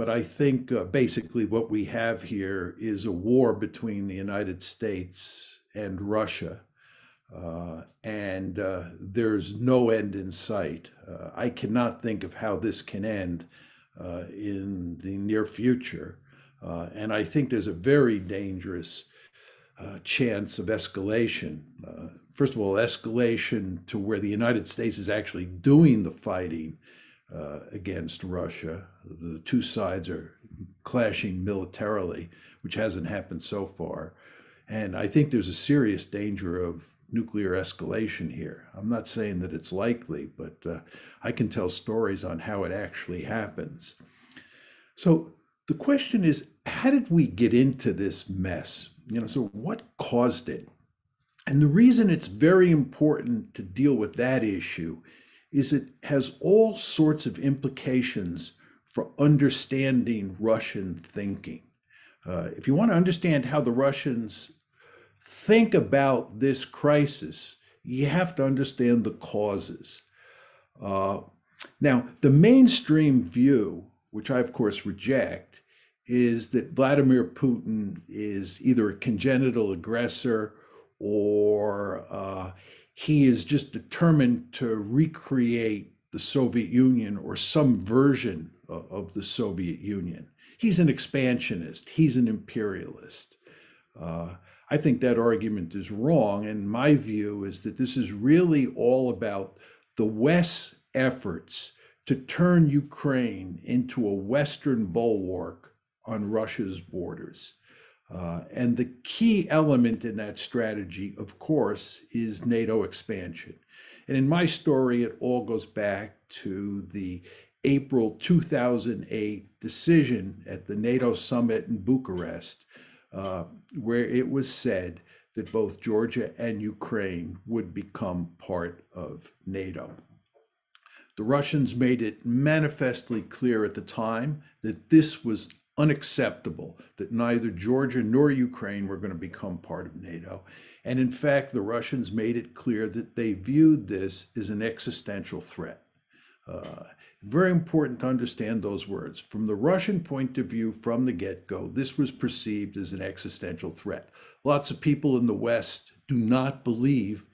but I think uh, basically what we have here is a war between the United States and Russia. Uh, and uh, there's no end in sight. Uh, I cannot think of how this can end uh, in the near future. Uh, and I think there's a very dangerous chance of escalation. first of all, escalation to where the United States is actually doing the fighting against Russia. The two sides are clashing militarily, which hasn't happened so far. And I think there's a serious danger of nuclear escalation here. I'm not saying that it's likely, but uh, I can tell stories on how it actually happens. So the question is how did we get into this mess? You know, so what caused it? And the reason it's very important to deal with that issue is it has all sorts of implications for understanding Russian thinking. Uh, if you want to understand how the Russians think about this crisis, you have to understand the causes. Uh, now, the mainstream view, which I of course reject, is that Vladimir Putin is either a congenital aggressor or uh, he is just determined to recreate the Soviet Union or some version of, the Soviet Union. He's an expansionist, he's an imperialist. Uh, I think that argument is wrong. And my view is that this is really all about the West's efforts to turn Ukraine into a Western bulwark on Russia's borders. Uh, and the key element in that strategy, of course, is NATO expansion. And in my story, it all goes back to the April 2008 decision at the NATO summit in Bucharest, uh, where it was said that both Georgia and Ukraine would become part of NATO. The Russians made it manifestly clear at the time that this was unacceptable that neither Georgia nor Ukraine were going to become part of NATO. And in fact, the Russians made it clear that they viewed this as an existential threat. Uh, very important to understand those words. From the Russian point of view, from the get go, this was perceived as an existential threat. Lots of people in the West do not believe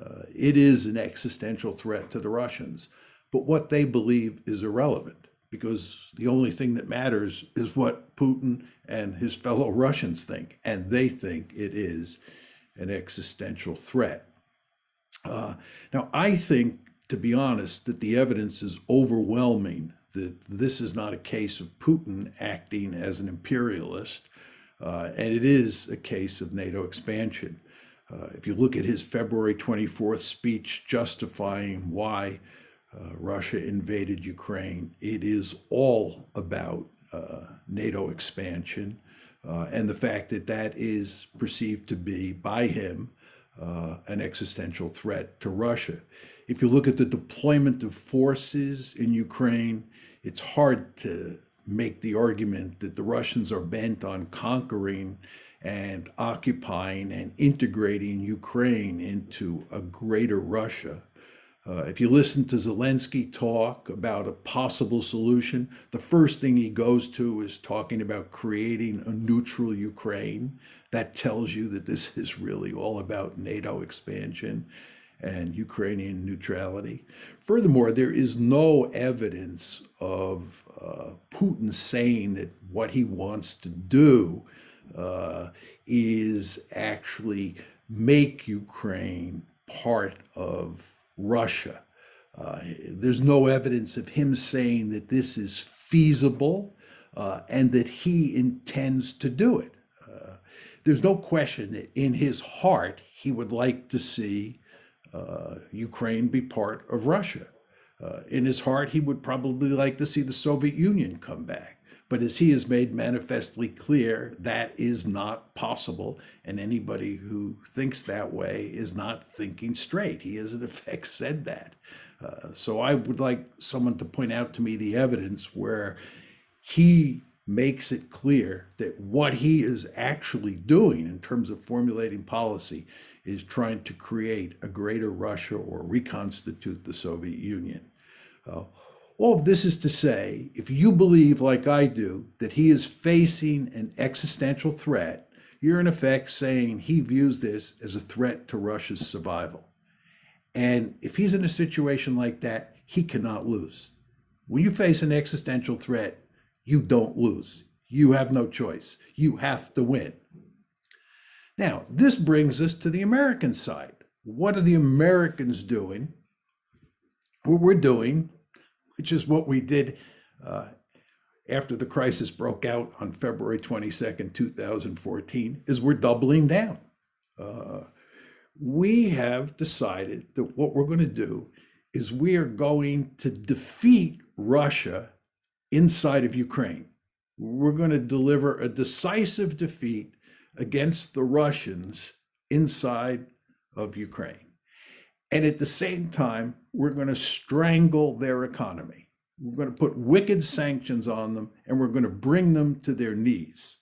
uh, it is an existential threat to the Russians, but what they believe is irrelevant because the only thing that matters is what Putin and his fellow Russians think, and they think it is an existential threat. Uh, now, I think, to be honest, that the evidence is overwhelming that this is not a case of Putin acting as an imperialist, uh, and it is a case of NATO expansion. Uh, if you look at his February 24th speech justifying why uh, Russia invaded Ukraine. It is all about uh, NATO expansion uh, and the fact that that is perceived to be by him uh, an existential threat to Russia. If you look at the deployment of forces in Ukraine, it's hard to make the argument that the Russians are bent on conquering and occupying and integrating Ukraine into a greater Russia. Uh, if you listen to Zelensky talk about a possible solution, the first thing he goes to is talking about creating a neutral Ukraine. That tells you that this is really all about NATO expansion and Ukrainian neutrality. Furthermore, there is no evidence of uh, Putin saying that what he wants to do uh, is actually make Ukraine part of Russia. Uh, there's no evidence of him saying that this is feasible uh, and that he intends to do it. Uh, there's no question that in his heart, he would like to see uh, Ukraine be part of Russia. Uh, in his heart, he would probably like to see the Soviet Union come back. But as he has made manifestly clear, that is not possible. And anybody who thinks that way is not thinking straight. He has, in effect, said that. Uh, so I would like someone to point out to me the evidence where he makes it clear that what he is actually doing in terms of formulating policy is trying to create a greater Russia or reconstitute the Soviet Union. Uh, All of this is to say, if you believe, like I do, that he is facing an existential threat, you're in effect saying he views this as a threat to Russia's survival. And if he's in a situation like that, he cannot lose. When you face an existential threat, you don't lose. You have no choice. You have to win. Now, this brings us to the American side. What are the Americans doing? What we're doing, which is what we did uh, after the crisis broke out on February 22nd, 2014, is we're doubling down. Uh, we have decided that what we're going to do is we are going to defeat Russia inside of Ukraine. We're going to deliver a decisive defeat against the Russians inside of Ukraine. And at the same time, we're going to strangle their economy. We're going to put wicked sanctions on them and we're going to bring them to their knees.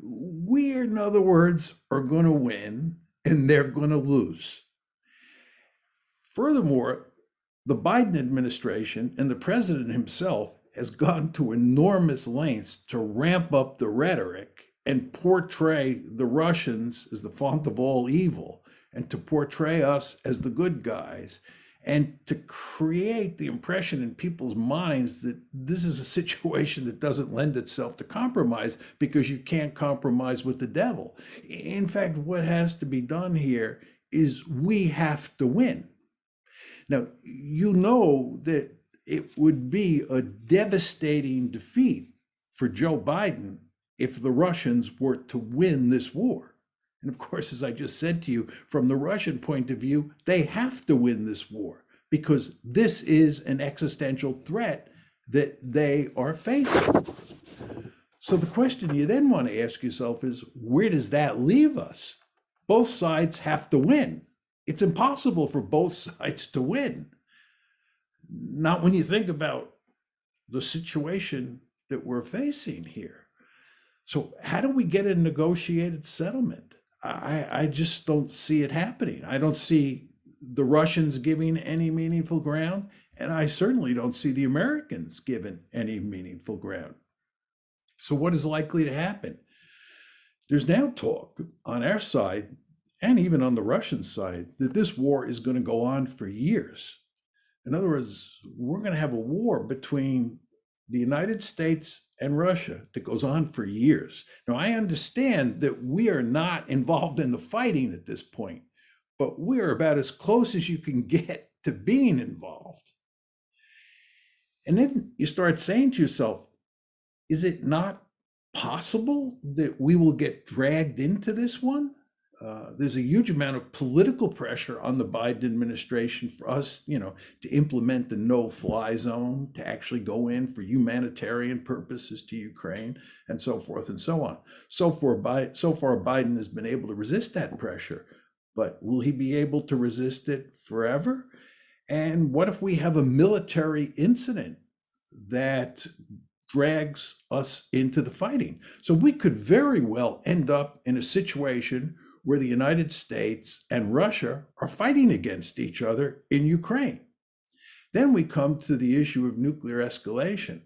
We, in other words, are going to win and they're going to lose. Furthermore, the Biden administration and the president himself has gone to enormous lengths to ramp up the rhetoric and portray the Russians as the font of all evil and to portray us as the good guys and to create the impression in people's minds that this is a situation that doesn't lend itself to compromise because you can't compromise with the devil. In fact, what has to be done here is we have to win. Now, you know that it would be a devastating defeat for Joe Biden if the Russians were to win this war. And of course, as I just said to you, from the Russian point of view, they have to win this war because this is an existential threat that they are facing. So the question you then want to ask yourself is where does that leave us? Both sides have to win. It's impossible for both sides to win. Not when you think about the situation that we're facing here. So, how do we get a negotiated settlement? I, I just don't see it happening. I don't see the Russians giving any meaningful ground, and I certainly don't see the Americans given any meaningful ground. So, what is likely to happen? There's now talk on our side and even on the Russian side that this war is going to go on for years. In other words, we're going to have a war between the United States and Russia that goes on for years. Now, I understand that we are not involved in the fighting at this point, but we're about as close as you can get to being involved. And then you start saying to yourself, is it not possible that we will get dragged into this one? Uh, there's a huge amount of political pressure on the Biden administration for us, you know, to implement the no-fly zone, to actually go in for humanitarian purposes to Ukraine, and so forth and so on. So far, so far Biden has been able to resist that pressure, but will he be able to resist it forever? And what if we have a military incident that drags us into the fighting? So we could very well end up in a situation where the United States and Russia are fighting against each other in Ukraine. Then we come to the issue of nuclear escalation.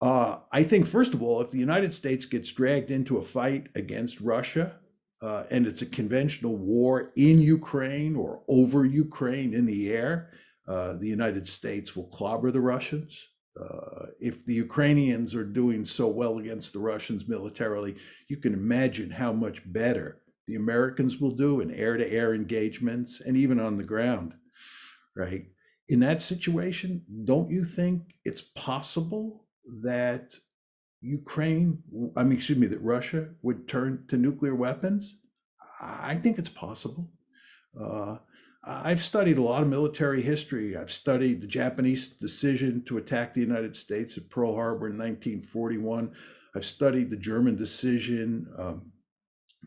Uh, I think, first of all, if the United States gets dragged into a fight against Russia uh, and it's a conventional war in Ukraine or over Ukraine in the air, uh, the United States will clobber the Russians. Uh, if the Ukrainians are doing so well against the Russians militarily, you can imagine how much better the Americans will do in air to air engagements and even on the ground, right? In that situation, don't you think it's possible that Ukraine, I mean, excuse me, that Russia would turn to nuclear weapons? I think it's possible. Uh, I've studied a lot of military history. I've studied the Japanese decision to attack the United States at Pearl Harbor in 1941. I've studied the German decision um,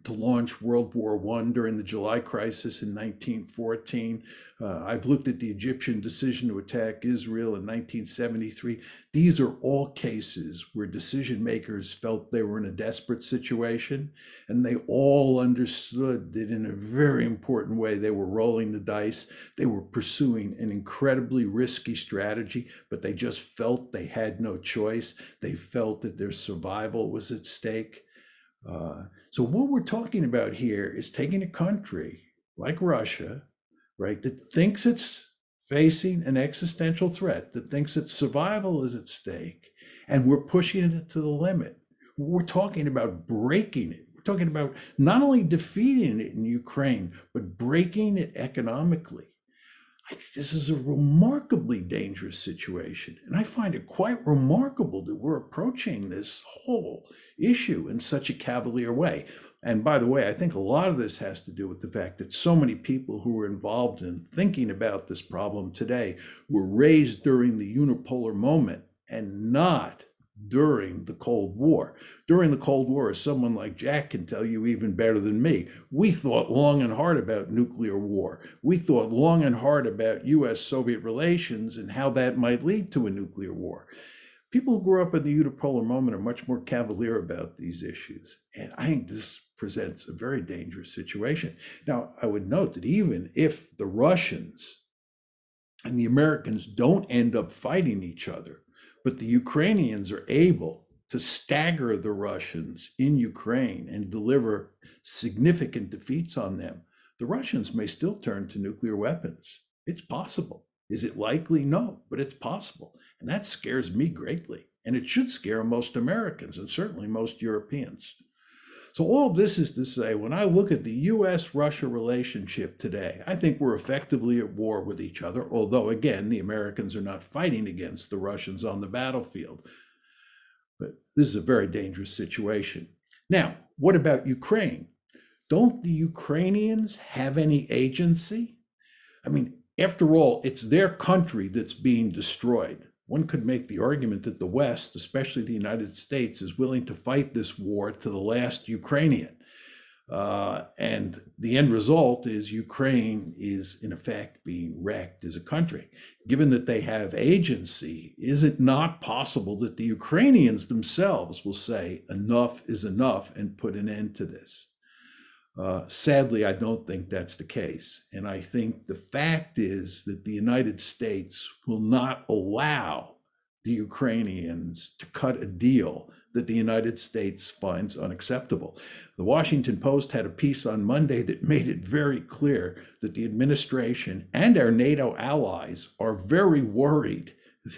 to launch World War I during the July crisis in 1914. Uh, I've looked at the Egyptian decision to attack Israel in 1973. These are all cases where decision makers felt they were in a desperate situation, and they all understood that in a very important way they were rolling the dice. They were pursuing an incredibly risky strategy, but they just felt they had no choice. They felt that their survival was at stake. Uh, so, what we're talking about here is taking a country like Russia, right, that thinks it's facing an existential threat, that thinks its survival is at stake, and we're pushing it to the limit. We're talking about breaking it. We're talking about not only defeating it in Ukraine, but breaking it economically. This is a remarkably dangerous situation. And I find it quite remarkable that we're approaching this whole issue in such a cavalier way. And by the way, I think a lot of this has to do with the fact that so many people who were involved in thinking about this problem today were raised during the unipolar moment and not during the Cold War. During the Cold War, as someone like Jack can tell you even better than me, we thought long and hard about nuclear war. We thought long and hard about US Soviet relations and how that might lead to a nuclear war. People who grew up in the unipolar moment are much more cavalier about these issues. And I think this presents a very dangerous situation. Now, I would note that even if the Russians and the Americans don't end up fighting each other, but the Ukrainians are able to stagger the Russians in Ukraine and deliver significant defeats on them. The Russians may still turn to nuclear weapons. It's possible. Is it likely? No, but it's possible. And that scares me greatly. And it should scare most Americans and certainly most Europeans. So, all this is to say, when I look at the US Russia relationship today, I think we're effectively at war with each other, although, again, the Americans are not fighting against the Russians on the battlefield. But this is a very dangerous situation. Now, what about Ukraine? Don't the Ukrainians have any agency? I mean, after all, it's their country that's being destroyed. One could make the argument that the West, especially the United States, is willing to fight this war to the last Ukrainian. Uh, and the end result is Ukraine is, in effect, being wrecked as a country. Given that they have agency, is it not possible that the Ukrainians themselves will say, enough is enough and put an end to this? Uh, sadly, I don't think that's the case. And I think the fact is that the United States will not allow the Ukrainians to cut a deal that the United States finds unacceptable. The Washington Post had a piece on Monday that made it very clear that the administration and our NATO allies are very worried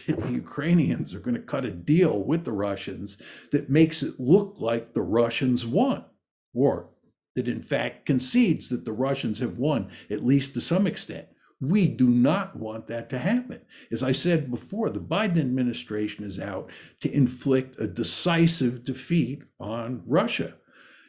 that the Ukrainians are going to cut a deal with the Russians that makes it look like the Russians won war that in fact concedes that the Russians have won, at least to some extent. We do not want that to happen. As I said before, the Biden administration is out to inflict a decisive defeat on Russia.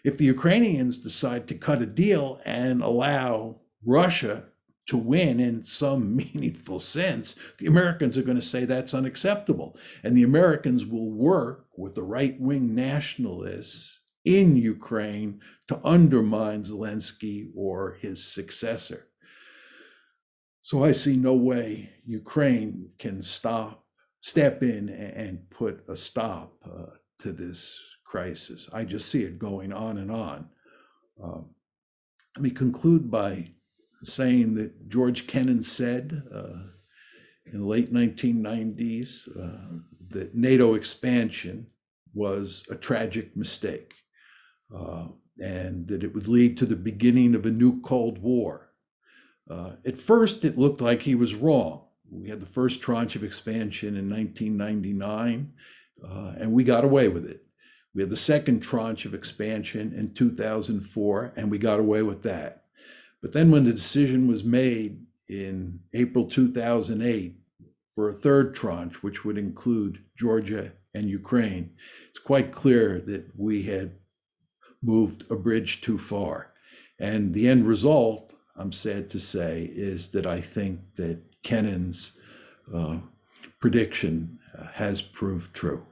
If the Ukrainians decide to cut a deal and allow Russia to win in some meaningful sense, the Americans are going to say that's unacceptable. And the Americans will work with the right wing nationalists in Ukraine to undermine Zelensky or his successor. So I see no way Ukraine can stop, step in and put a stop uh, to this crisis. I just see it going on and on. Um, let me conclude by saying that George Kennan said uh, in the late 1990s uh, that NATO expansion was a tragic mistake uh, and that it would lead to the beginning of a new Cold War. Uh, at first, it looked like he was wrong. We had the first tranche of expansion in 1999, uh, and we got away with it. We had the second tranche of expansion in 2004, and we got away with that. But then, when the decision was made in April 2008 for a third tranche, which would include Georgia and Ukraine, it's quite clear that we had moved a bridge too far. And the end result, I'm sad to say, is that I think that Kennan's uh, prediction uh, has proved true.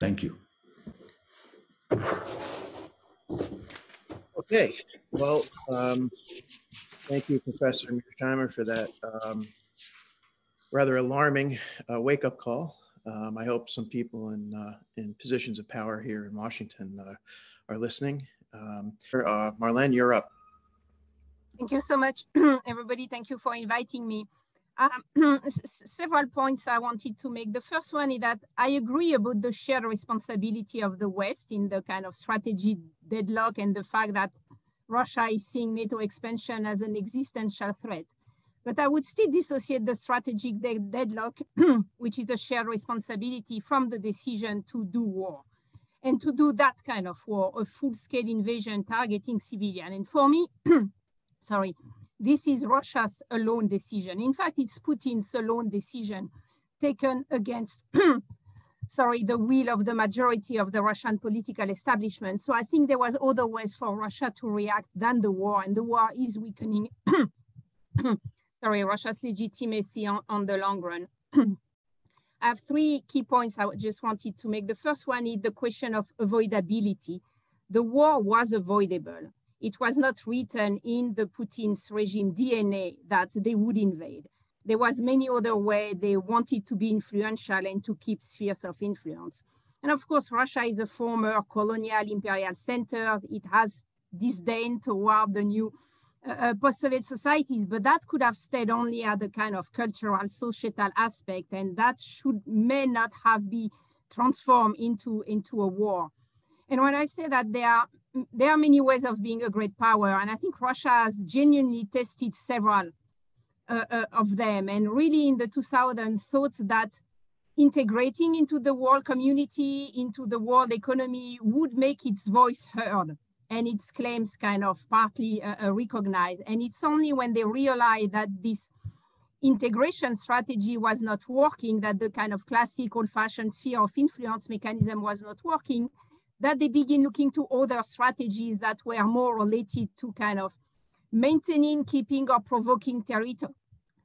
Thank you. Okay, well, um, thank you, Professor Mearsheimer, for that um, rather alarming uh, wake-up call. Um, I hope some people in uh, in positions of power here in Washington uh, are listening. Um, uh, Marlene, you're up. Thank you so much, everybody. Thank you for inviting me. Um, several points I wanted to make. The first one is that I agree about the shared responsibility of the West in the kind of strategy deadlock and the fact that Russia is seeing NATO expansion as an existential threat. But I would still dissociate the strategic de deadlock, which is a shared responsibility, from the decision to do war and to do that kind of war, a full-scale invasion targeting civilian. And for me, sorry, this is Russia's alone decision. In fact, it's Putin's alone decision taken against, sorry, the will of the majority of the Russian political establishment. So I think there was other ways for Russia to react than the war, and the war is weakening sorry, Russia's legitimacy on, on the long run. I have three key points I just wanted to make. The first one is the question of avoidability. The war was avoidable. It was not written in the Putin's regime DNA that they would invade. There was many other ways they wanted to be influential and to keep spheres of influence. And of course, Russia is a former colonial imperial center. It has disdain toward the new uh, uh, post-Soviet societies, but that could have stayed only at the kind of cultural, societal aspect, and that should may not have been transformed into into a war. And when I say that there are there are many ways of being a great power, and I think Russia has genuinely tested several uh, uh, of them, and really in the 2000s thought that integrating into the world community, into the world economy would make its voice heard and its claims kind of partly uh, uh, recognized. And it's only when they realize that this integration strategy was not working, that the kind of classic old-fashioned sphere of influence mechanism was not working, that they begin looking to other strategies that were more related to kind of maintaining, keeping, or provoking territory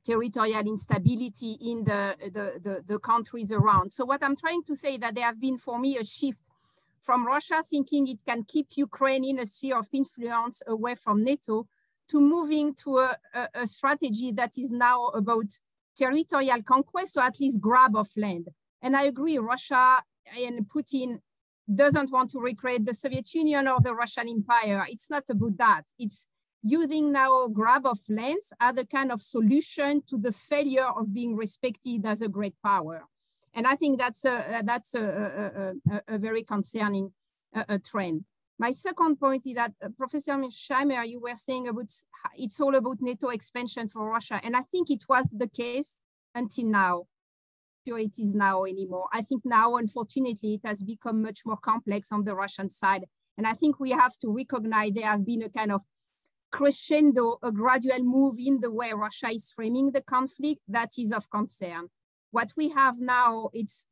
territorial instability in the, the, the, the, countries around. So what I'm trying to say that there have been for me a shift from Russia thinking it can keep Ukraine in a sphere of influence away from NATO to moving to a, a, a strategy that is now about territorial conquest or at least grab of land. And I agree, Russia and Putin doesn't want to recreate the Soviet Union or the Russian Empire. It's not about that. It's using now grab of lands as a kind of solution to the failure of being respected as a great power. And I think that's a, that's a, a, a very concerning uh, trend. My second point is that uh, Professor Mearsheimer, you were saying about it's all about NATO expansion for Russia. And I think it was the case until now. Sure it is now anymore. I think now, unfortunately, it has become much more complex on the Russian side. And I think we have to recognize there have been a kind of crescendo, a gradual move in the way Russia is framing the conflict that is of concern. What we have now, it's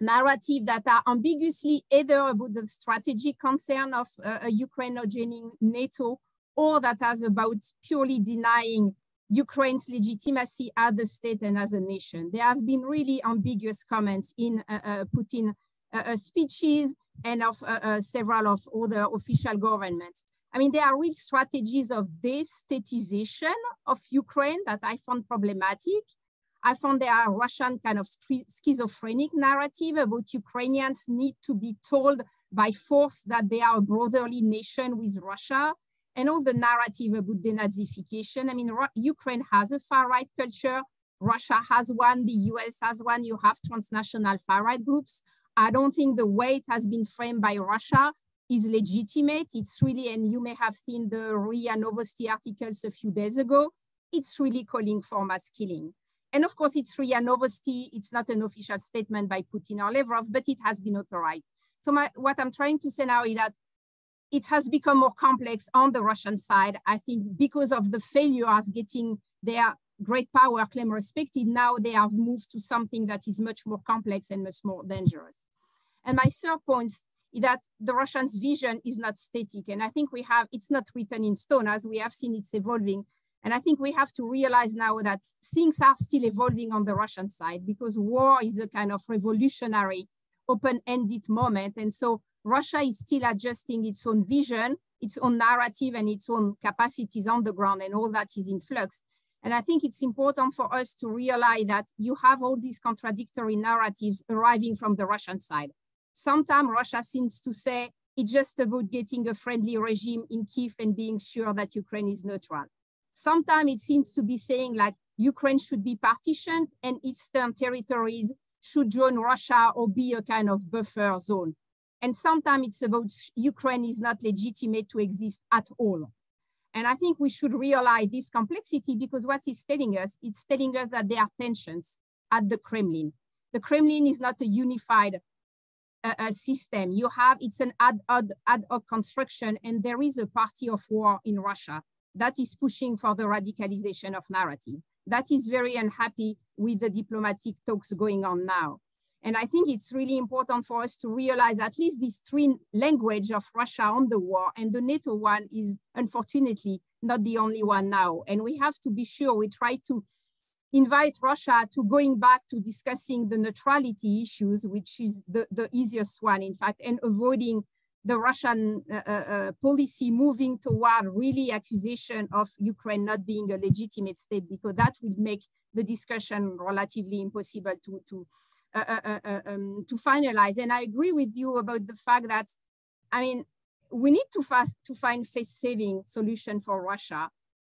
narrative that are ambiguously either about the strategic concern of uh, Ukraine or joining NATO, or that is about purely denying Ukraine's legitimacy as a state and as a nation. There have been really ambiguous comments in uh, uh, Putin uh, uh speeches and of uh, several of other official governments. I mean, there are real strategies of destatization of Ukraine that I found problematic. I found there are Russian kind of schizophrenic narrative about Ukrainians need to be told by force that they are a brotherly nation with Russia and all the narrative about denazification. I mean, Ukraine has a far-right culture. Russia has one, the US has one, you have transnational far-right groups. I don't think the way it has been framed by Russia is legitimate. It's really, and you may have seen the RIA Novosti articles a few days ago, it's really calling for mass killing. And of course, it's RIA Novosti. It's not an official statement by Putin or Lavrov, but it has been authorized. So my, what I'm trying to say now is that it has become more complex on the Russian side. I think because of the failure of getting their great power claim respected, now they have moved to something that is much more complex and much more dangerous. And my third point is that the Russians' vision is not static. And I think we have, it's not written in stone as we have seen it's evolving. And I think we have to realize now that things are still evolving on the Russian side because war is a kind of revolutionary, open-ended moment. And so Russia is still adjusting its own vision its own narrative and its own capacities on the ground, and all that is in flux. And I think it's important for us to realize that you have all these contradictory narratives arriving from the Russian side. Sometimes Russia seems to say it's just about getting a friendly regime in Kiev and being sure that Ukraine is neutral. Sometimes it seems to be saying like Ukraine should be partitioned and eastern territories should join Russia or be a kind of buffer zone. And sometimes it's about Ukraine is not legitimate to exist at all. And I think we should realize this complexity because what it's telling us, it's telling us that there are tensions at the Kremlin. The Kremlin is not a unified uh, uh, system. You have, it's an ad, ad, ad hoc construction and there is a party of war in Russia that is pushing for the radicalization of narrative. That is very unhappy with the diplomatic talks going on now. And I think it's really important for us to realize at least these three language of Russia on the war and the NATO one is unfortunately not the only one now. And we have to be sure we try to invite Russia to going back to discussing the neutrality issues, which is the, the easiest one, in fact, and avoiding the Russian uh, uh, uh policy moving toward really accusation of Ukraine not being a legitimate state, because that would make the discussion relatively impossible to, to, uh, uh, uh, um, to finalize. And I agree with you about the fact that, I mean, we need to fast to find face-saving solution for Russia.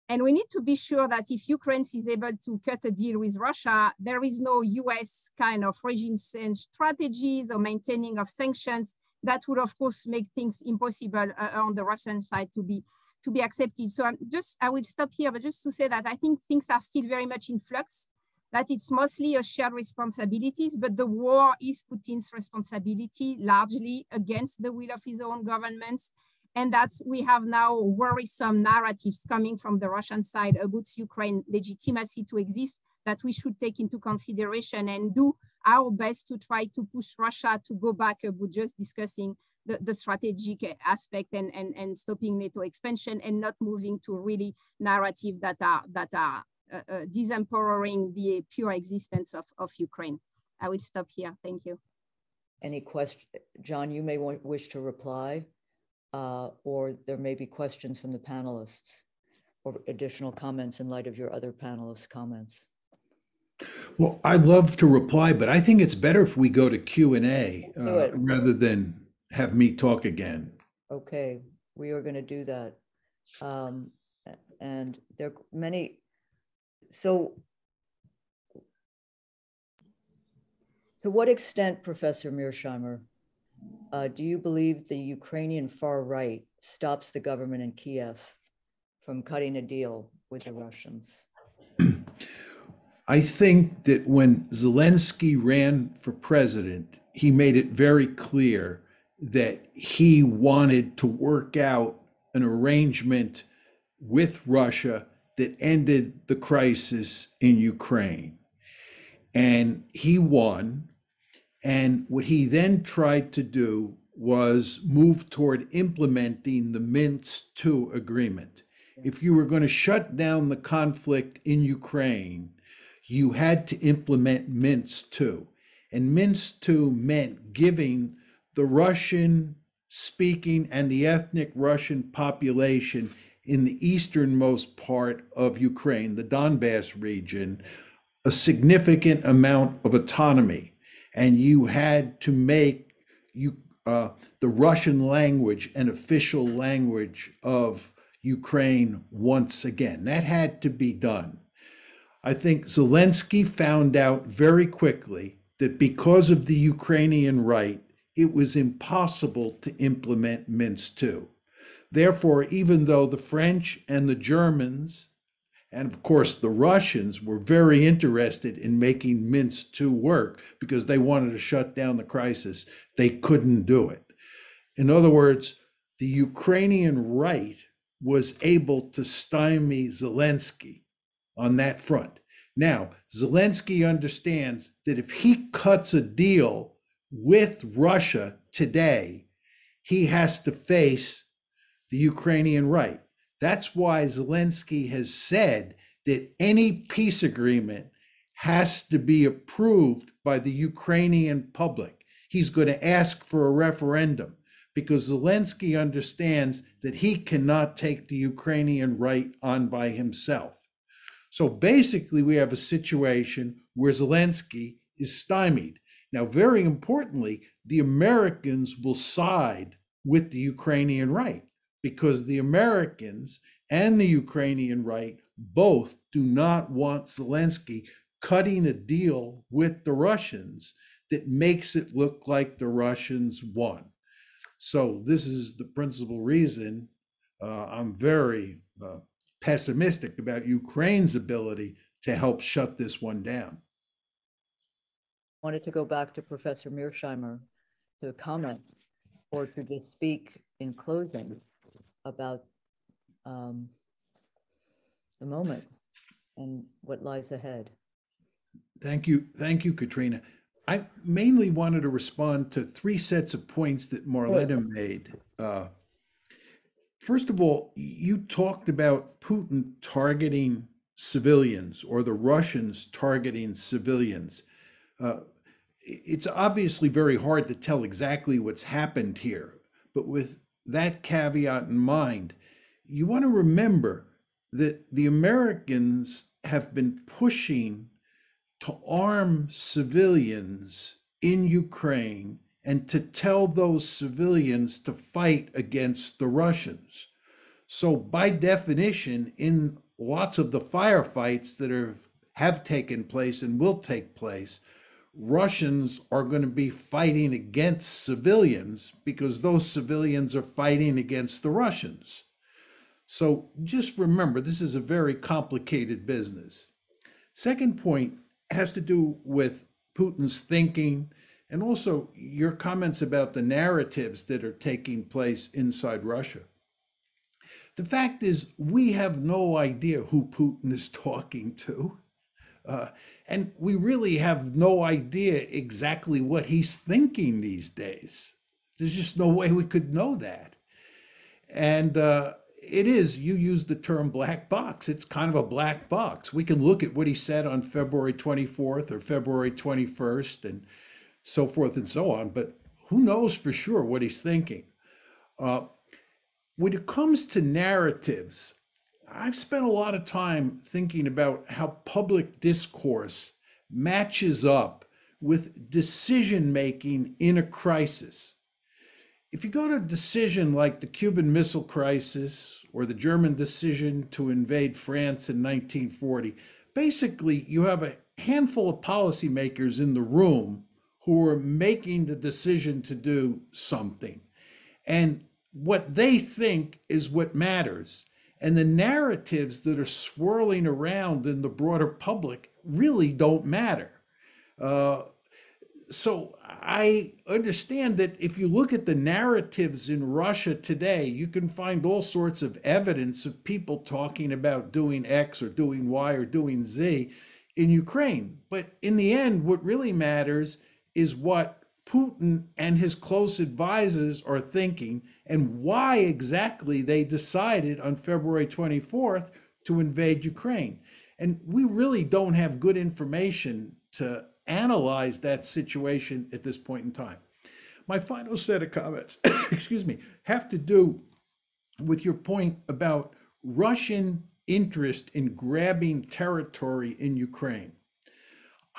And we need to be sure that if Ukraine is able to cut a deal with Russia, there is no US kind of regime change strategies or maintaining of sanctions that would of course make things impossible uh, on the Russian side to be to be accepted. So I'm just, I will stop here, but just to say that I think things are still very much in flux that it's mostly a shared responsibilities, but the war is Putin's responsibility largely against the will of his own governments. And that we have now worrisome narratives coming from the Russian side about Ukraine legitimacy to exist that we should take into consideration and do our best to try to push Russia to go back about just discussing the, the strategic aspect and, and, and stopping NATO expansion and not moving to really narrative that are, that are uh, uh, disempowering the pure existence of, of Ukraine. I will stop here. Thank you. Any question, John, you may want, wish to reply, uh, or there may be questions from the panelists or additional comments in light of your other panelists' comments. Well, I'd love to reply, but I think it's better if we go to Q and A uh, rather than have me talk again. Okay, we are going to do that. Um, and there are many so to what extent, Professor Mearsheimer, uh, do you believe the Ukrainian far right stops the government in Kiev from cutting a deal with the Russians? I think that when Zelensky ran for president, he made it very clear that he wanted to work out an arrangement with Russia that ended the crisis in Ukraine. And he won. And what he then tried to do was move toward implementing the Minsk II agreement. If you were going to shut down the conflict in Ukraine, you had to implement Minsk II. And Minsk II meant giving the Russian speaking and the ethnic Russian population in the easternmost part of Ukraine, the Donbass region, a significant amount of autonomy. And you had to make you, uh, the Russian language an official language of Ukraine once again. That had to be done. I think Zelensky found out very quickly that because of the Ukrainian right, it was impossible to implement Minsk II. Therefore, even though the French and the Germans, and of course the Russians, were very interested in making Minsk II work because they wanted to shut down the crisis, they couldn't do it. In other words, the Ukrainian right was able to stymie Zelensky on that front. Now, Zelensky understands that if he cuts a deal with Russia today, he has to face the Ukrainian right. That's why Zelensky has said that any peace agreement has to be approved by the Ukrainian public. He's going to ask for a referendum because Zelensky understands that he cannot take the Ukrainian right on by himself. So basically, we have a situation where Zelensky is stymied. Now, very importantly, the Americans will side with the Ukrainian right because the Americans and the Ukrainian right both do not want Zelensky cutting a deal with the Russians that makes it look like the Russians won. So, this is the principal reason uh, I'm very uh, pessimistic about Ukraine's ability to help shut this one down. I Wanted to go back to Professor Mearsheimer to comment or to just speak in closing about um, the moment and what lies ahead. Thank you. Thank you, Katrina. I mainly wanted to respond to three sets of points that Marlene made. Uh, first of all, you talked about Putin targeting civilians or the Russians targeting civilians. Uh, it's obviously very hard to tell exactly what's happened here, but with that caveat in mind, you want to remember that the Americans have been pushing to arm civilians in Ukraine and to tell those civilians to fight against the Russians. So, by definition, in lots of the firefights that are, have taken place and will take place, Russians are going to be fighting against civilians because those civilians are fighting against the Russians. So just remember, this is a very complicated business. Second point has to do with Putin's thinking and also your comments about the narratives that are taking place inside Russia. The fact is, we have no idea who Putin is talking to. Uh, and we really have no idea exactly what he's thinking these days. There's just no way we could know that. And uh, it is, you use the term black box. It's kind of a black box. We can look at what he said on February 24th or February 21st and so forth and so on, but who knows for sure what he's thinking? Uh, when it comes to narratives, I've spent a lot of time thinking about how public discourse matches up with decision making in a crisis. If you go to a decision like the Cuban Missile Crisis or the German decision to invade France in 1940, basically you have a handful of policymakers in the room who are making the decision to do something. And what they think is what matters. And the narratives that are swirling around in the broader public really don't matter. Uh, so I understand that if you look at the narratives in Russia today, you can find all sorts of evidence of people talking about doing X or doing Y or doing Z in Ukraine. But in the end, what really matters is what Putin and his close advisors are thinking and why exactly they decided on February 24th to invade Ukraine. And we really don't have good information to analyze that situation at this point in time. My final set of comments, excuse me, have to do with your point about Russian interest in grabbing territory in Ukraine.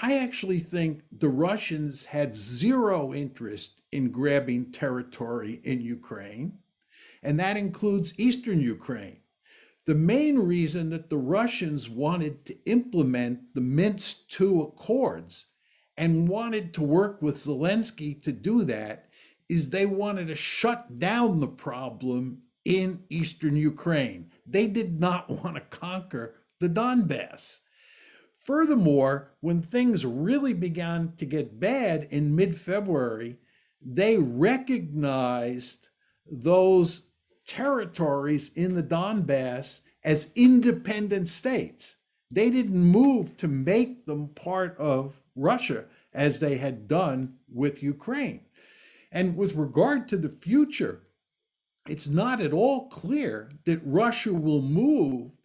I actually think the Russians had zero interest in grabbing territory in Ukraine, and that includes eastern Ukraine. The main reason that the Russians wanted to implement the Minsk II Accords and wanted to work with Zelensky to do that is they wanted to shut down the problem in eastern Ukraine. They did not want to conquer the Donbass. Furthermore, when things really began to get bad in mid February, they recognized those territories in the Donbass as independent states. They didn't move to make them part of Russia as they had done with Ukraine. And with regard to the future, it's not at all clear that Russia will move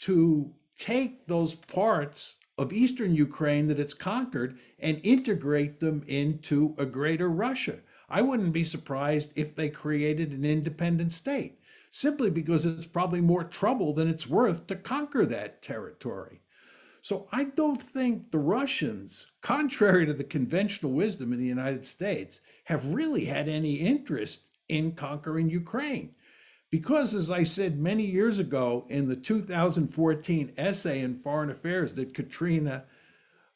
to take those parts of eastern Ukraine that it's conquered and integrate them into a greater Russia. I wouldn't be surprised if they created an independent state, simply because it's probably more trouble than it's worth to conquer that territory. So I don't think the Russians, contrary to the conventional wisdom in the United States, have really had any interest in conquering Ukraine. Because, as I said many years ago in the 2014 essay in Foreign Affairs that Katrina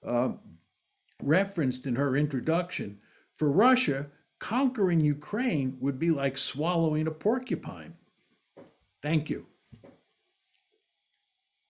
um, referenced in her introduction, for Russia, conquering Ukraine would be like swallowing a porcupine. Thank you.